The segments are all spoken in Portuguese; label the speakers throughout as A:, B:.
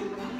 A: Thank you.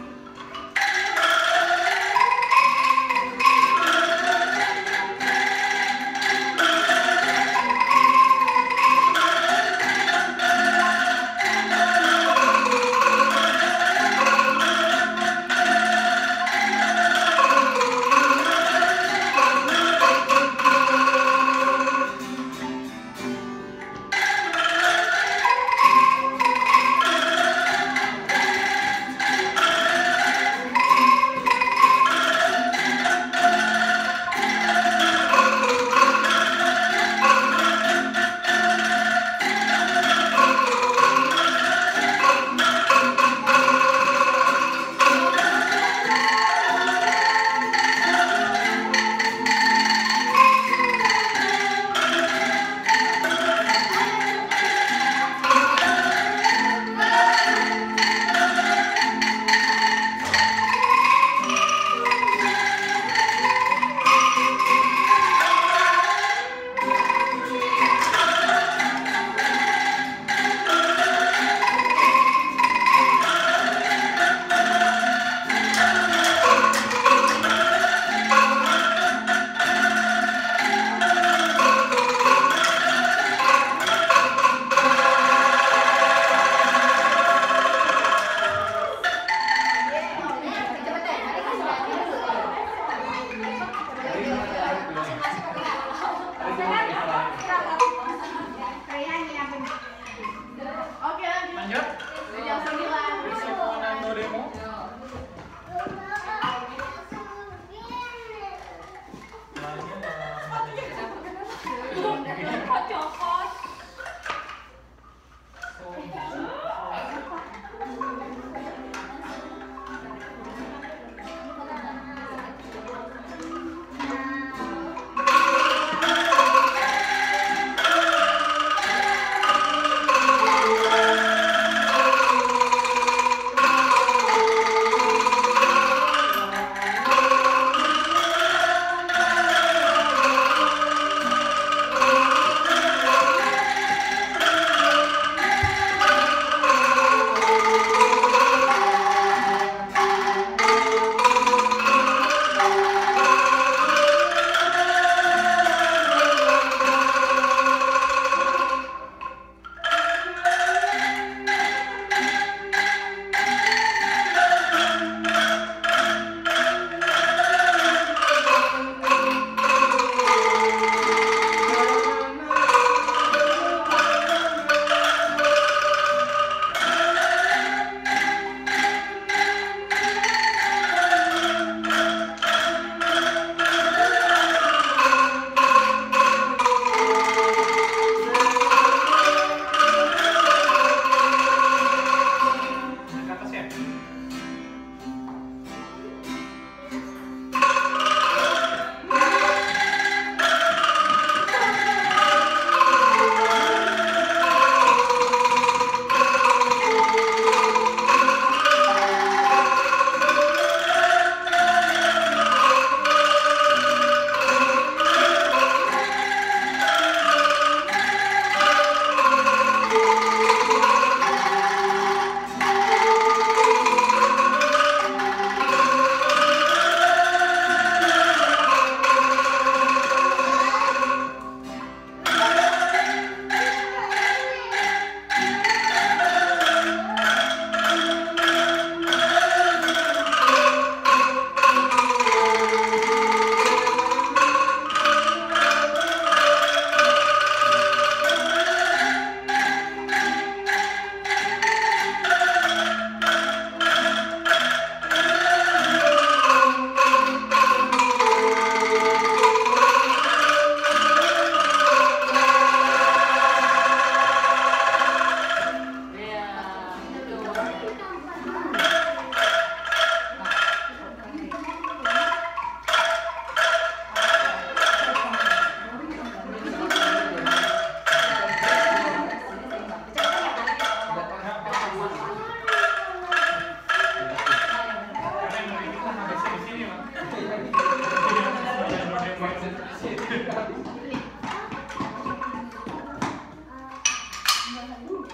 A: Hum.